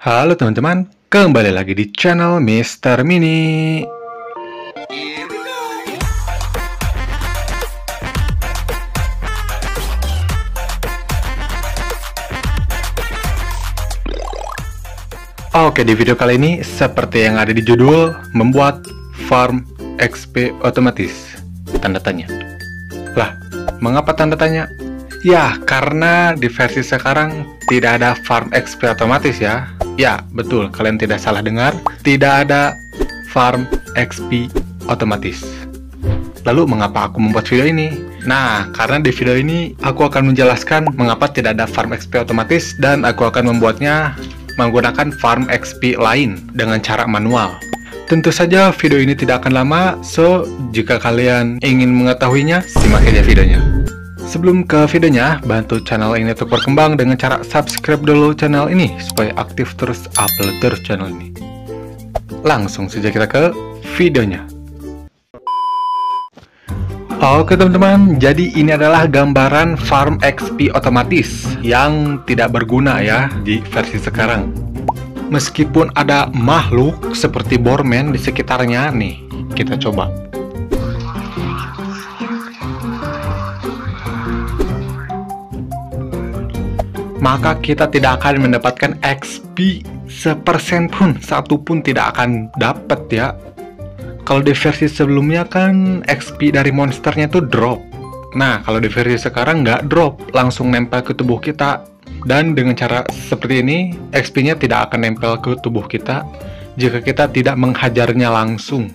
Halo teman-teman, kembali lagi di channel Mr. Mini. Oke, di video kali ini seperti yang ada di judul, membuat farm XP otomatis. Tanda tanya. Lah, mengapa tanda tanya? Ya, karena di versi sekarang tidak ada farm XP otomatis ya. Ya, betul, kalian tidak salah dengar. Tidak ada farm XP otomatis. Lalu mengapa aku membuat video ini? Nah, karena di video ini aku akan menjelaskan mengapa tidak ada farm XP otomatis dan aku akan membuatnya menggunakan farm XP lain dengan cara manual. Tentu saja video ini tidak akan lama, so jika kalian ingin mengetahuinya, simak saja videonya. Sebelum ke videonya, bantu channel ini untuk berkembang dengan cara subscribe dulu channel ini supaya aktif terus upload terus channel ini. Langsung saja kita ke videonya. Oke teman-teman, jadi ini adalah gambaran farm XP otomatis yang tidak berguna ya di versi sekarang. Meskipun ada makhluk seperti Borman di sekitarnya nih, kita coba. Maka kita tidak akan mendapatkan XP sepersen pun, satu pun tidak akan dapat ya kalau di versi sebelumnya kan XP dari monsternya itu drop. Nah, kalau di versi sekarang nggak drop, langsung nempel ke tubuh kita. Dan dengan cara seperti ini, XP-nya tidak akan nempel ke tubuh kita jika kita tidak menghajarnya langsung.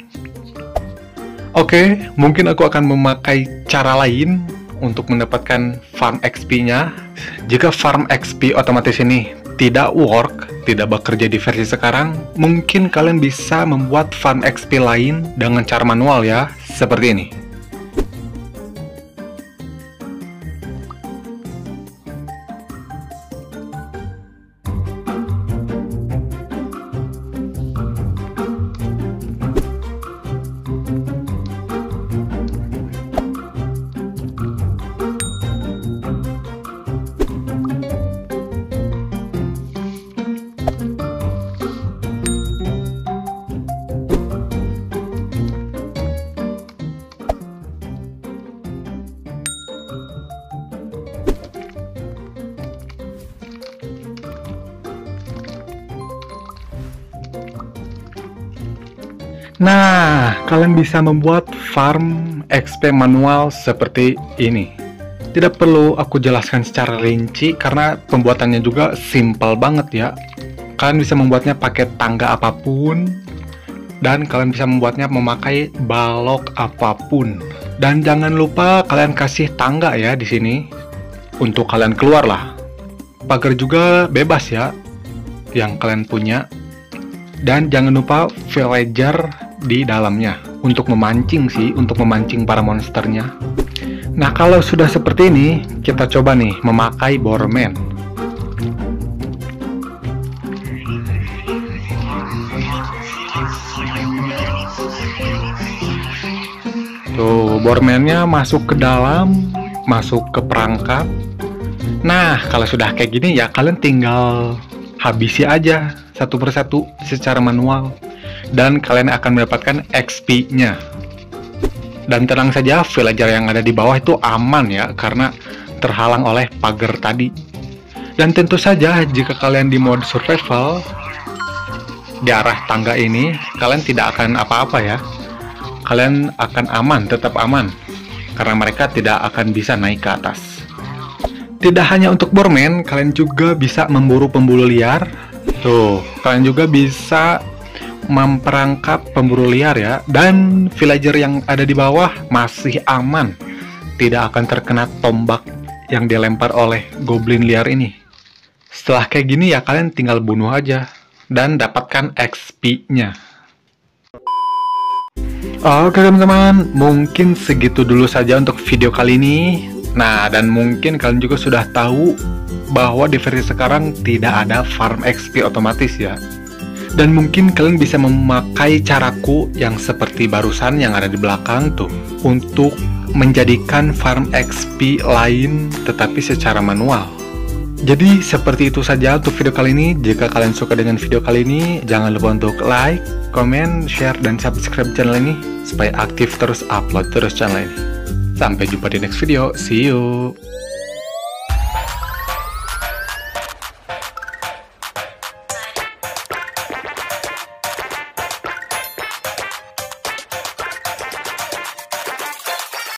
Oke, mungkin aku akan memakai cara lain untuk mendapatkan farm XP-nya. Jika farm XP otomatis ini tidak work, tidak bekerja di versi sekarang, mungkin kalian bisa membuat farm XP lain dengan cara manual ya, seperti ini. Nah, kalian bisa membuat farm XP manual seperti ini. Tidak perlu aku jelaskan secara rinci karena pembuatannya juga simpel banget ya. Kalian bisa membuatnya pakai tangga apa pun dan kalian bisa membuatnya memakai balok apa pun. Dan jangan lupa kalian kasih tangga ya di sini untuk kalian keluar lah. Pagar juga bebas ya yang kalian punya. Dan jangan lupa villager di dalamnya untuk memancing sih, untuk memancing para monsternya. Nah, kalau sudah seperti ini, kita coba nih memakai Borman. Tuh, Bormannya masuk ke dalam, masuk ke perangkap. Nah, kalau sudah kayak gini ya kalian tinggal habisi aja satu persatu secara manual dan kalian akan mendapatkan XP-nya. Dan tenang saja, villager yang ada di bawah itu aman ya, karena terhalang oleh pagar tadi. Dan tentu saja, jika kalian di mode survival, di arah tangga ini, kalian tidak akan apa-apa ya. Kalian akan aman, tetap aman, karena mereka tidak akan bisa naik ke atas. Tidak hanya untuk bormen, kalian juga bisa memburu pemburu liar. Tuh, kalian juga bisa memperangkap pemburu liar ya dan villager yang ada di bawah masih aman tidak akan terkena tombak yang dilempar oleh goblin liar ini setelah kayak gini ya kalian tinggal bunuh aja dan dapatkan XP-nya Oke teman-teman, mungkin segitu dulu saja untuk video kali ini. Nah, dan mungkin kalian juga sudah tahu bahwa di versi sekarang tidak ada farm XP otomatis ya. Dan mungkin kalian bisa memakai caraku yang seperti barusan yang ada di belakang tuh untuk menjadikan farm XP lain tetapi secara manual. Jadi seperti itu saja untuk video kali ini. Jika kalian suka dengan video kali ini, jangan lupa untuk like, comment, share, dan subscribe channel ini supaya aktif terus upload terus channel ini. Sampai jumpa di next video. See you.